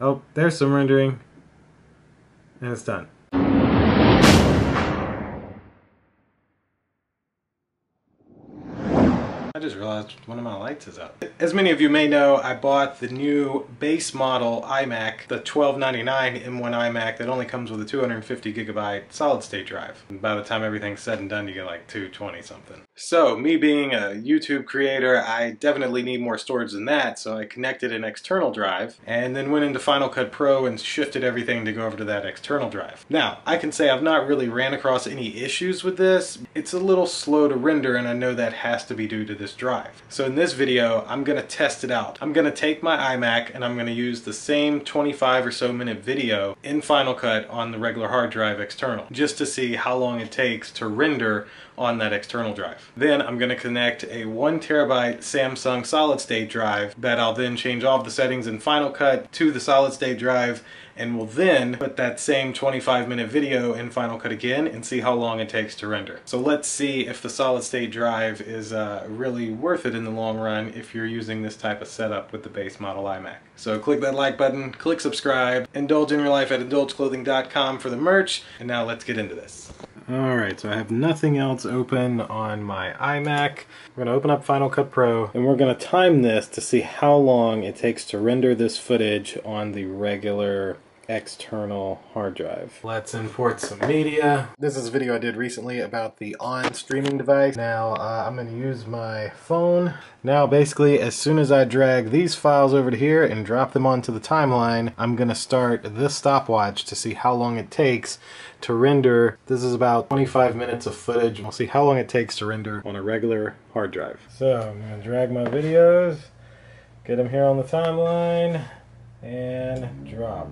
Oh, there's some rendering. And it's done. Just realized one of my lights is up. As many of you may know, I bought the new base model iMac, the 1299 M1 iMac that only comes with a 250 gigabyte solid state drive. And by the time everything's said and done, you get like 220 something. So me being a YouTube creator, I definitely need more storage than that, so I connected an external drive and then went into Final Cut Pro and shifted everything to go over to that external drive. Now, I can say I've not really ran across any issues with this. It's a little slow to render and I know that has to be due to this drive. So in this video, I'm gonna test it out. I'm gonna take my iMac and I'm gonna use the same 25 or so minute video in Final Cut on the regular hard drive external, just to see how long it takes to render on that external drive. Then I'm gonna connect a one terabyte Samsung solid state drive that I'll then change all the settings in Final Cut to the solid state drive and we'll then put that same 25 minute video in Final Cut again and see how long it takes to render. So let's see if the solid state drive is uh, really worth it in the long run if you're using this type of setup with the base model iMac. So click that like button, click subscribe, indulge in your life at indulgeclothing.com for the merch, and now let's get into this. Alright, so I have nothing else open on my iMac. We're going to open up Final Cut Pro, and we're going to time this to see how long it takes to render this footage on the regular external hard drive. Let's import some media. This is a video I did recently about the on streaming device. Now uh, I'm going to use my phone. Now basically as soon as I drag these files over to here and drop them onto the timeline, I'm going to start this stopwatch to see how long it takes to render. This is about 25 minutes of footage. We'll see how long it takes to render Onn a regular hard drive. So I'm going to drag my videos, get them here on the timeline, and drop.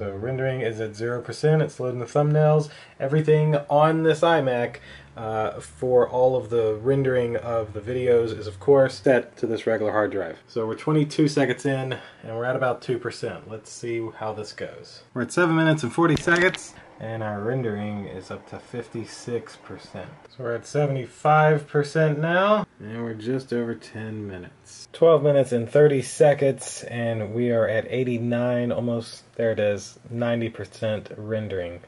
So rendering is at 0%, it's loading the thumbnails. Everything on this iMac uh, for all of the rendering of the videos is of course set to this regular hard drive. So we're 22 seconds in and we're at about 2%. Let's see how this goes. We're at 7 minutes and 40 seconds and our rendering is up to 56%. So we're at 75% now, and we're just over 10 minutes. 12 minutes and 30 seconds, and we are at 89, almost, there it is, 90% rendering.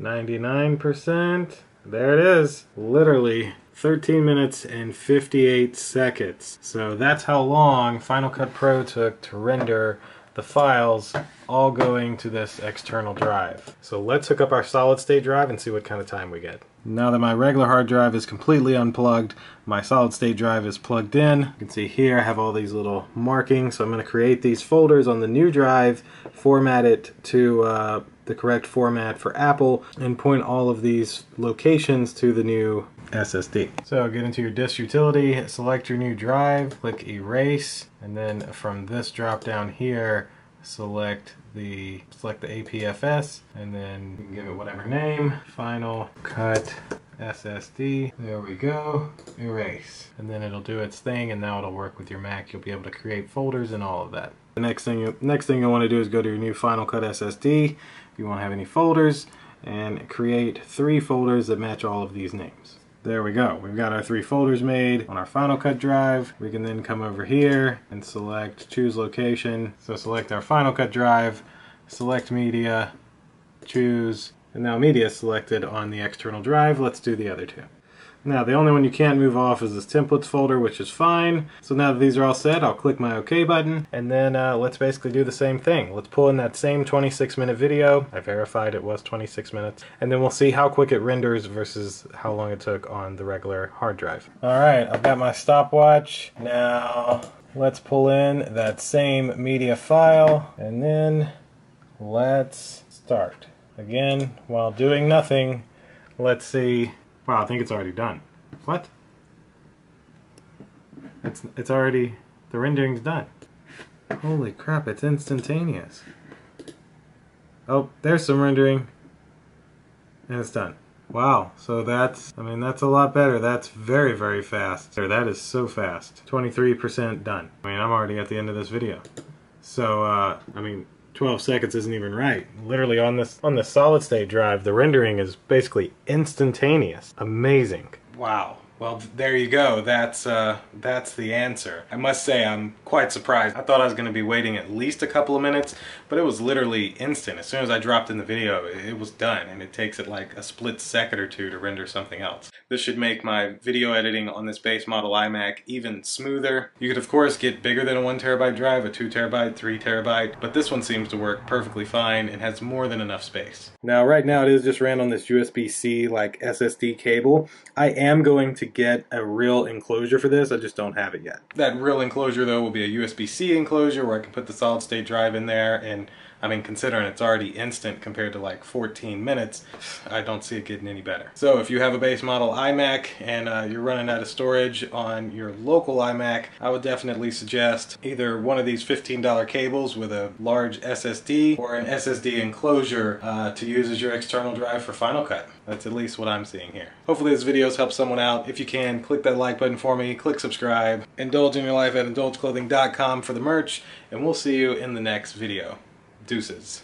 99%, there it is, literally 13 minutes and 58 seconds. So that's how long Final Cut Pro took to render the files all going to this external drive. So let's hook up our solid state drive and see what kind of time we get. Now that my regular hard drive is completely unplugged, my solid state drive is plugged in. You can see here I have all these little markings, so I'm going to create these folders on the new drive, format it to uh, the correct format for Apple, and point all of these locations to the new SSD. So get into your disk utility, select your new drive, click erase, and then from this drop down here, select the select the APFS, and then you give it whatever name. Final cut SSD. There we go. Erase. And then it'll do its thing and now it'll work with your Mac. You'll be able to create folders and all of that. The next thing you next thing you'll want to do is go to your new Final Cut SSD if you won't have any folders and create three folders that match all of these names. There we go. We've got our three folders made on our Final Cut drive. We can then come over here and select choose location. So select our Final Cut drive, select media, choose, and now media is selected on the external drive. Let's do the other two. Now the only one you can't move off is this templates folder, which is fine. So now that these are all set, I'll click my OK button, and then uh, let's basically do the same thing. Let's pull in that same 26 minute video. I verified it was 26 minutes, and then we'll see how quick it renders versus how long it took on the regular hard drive. Alright, I've got my stopwatch. Now let's pull in that same media file, and then let's start. Again, while doing nothing, let's see Wow, I think it's already done. What? It's it's already the rendering's done. Holy crap, it's instantaneous. Oh, there's some rendering. And it's done. Wow, so that's, I mean, that's a lot better. That's very, very fast. That is so fast. 23% done. I mean, I'm already at the end of this video. So, uh, I mean, 12 seconds isn't even right. Literally on this on the solid state drive, the rendering is basically instantaneous. Amazing. Wow. Well, there you go. That's uh, that's the answer. I must say I'm quite surprised. I thought I was going to be waiting at least a couple of minutes, but it was literally instant. As soon as I dropped in the video, it was done, and it takes it like a split second or two to render something else. This should make my video editing on this base model iMac even smoother. You could of course get bigger than a one terabyte drive, a two terabyte, three terabyte, but this one seems to work perfectly fine and has more than enough space. Now right now it is just ran on this USB-C like SSD cable. I am going to get a real enclosure for this. I just don't have it yet. That real enclosure though will be a USB-C enclosure where I can put the solid state drive in there and I mean, considering it's already instant compared to like 14 minutes, I don't see it getting any better. So if you have a base model iMac and uh, you're running out of storage on your local iMac, I would definitely suggest either one of these $15 cables with a large SSD or an SSD enclosure uh, to use as your external drive for Final Cut. That's at least what I'm seeing here. Hopefully this video has helped someone out. If you can, click that like button for me, click subscribe, indulge in your life at indulgeclothing.com for the merch, and we'll see you in the next video. Deuces.